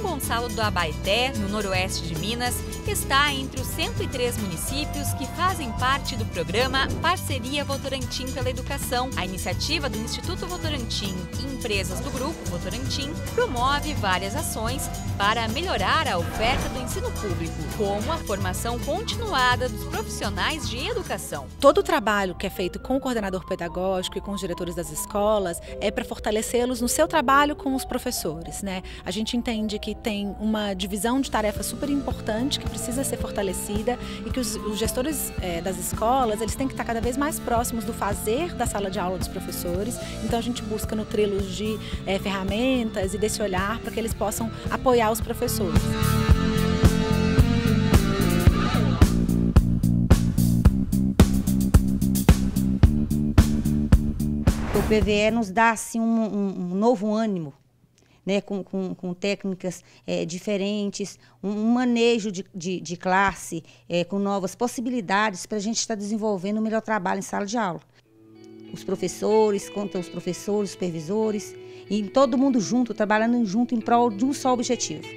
Gonçalo do Abaeté, no noroeste de Minas, está entre os 103 municípios que fazem parte do programa Parceria Votorantim pela Educação. A iniciativa do Instituto Votorantim e empresas do Grupo Votorantim promove várias ações para melhorar a oferta do ensino público, como a formação continuada dos profissionais de educação. Todo o trabalho que é feito com o coordenador pedagógico e com os diretores das escolas é para fortalecê-los no seu trabalho com os professores. Né? A gente entende que tem uma divisão de tarefas super importante que precisa ser fortalecida e que os, os gestores é, das escolas eles têm que estar cada vez mais próximos do fazer da sala de aula dos professores. Então a gente busca nutri-los de é, ferramentas e desse olhar para que eles possam apoiar os professores. O PVE nos dá assim, um, um, um novo ânimo né, com, com, com técnicas é, diferentes, um, um manejo de, de, de classe é, com novas possibilidades para a gente estar desenvolvendo o um melhor trabalho em sala de aula. Os professores, contra os professores, supervisores, e todo mundo junto, trabalhando junto em prol de um só objetivo.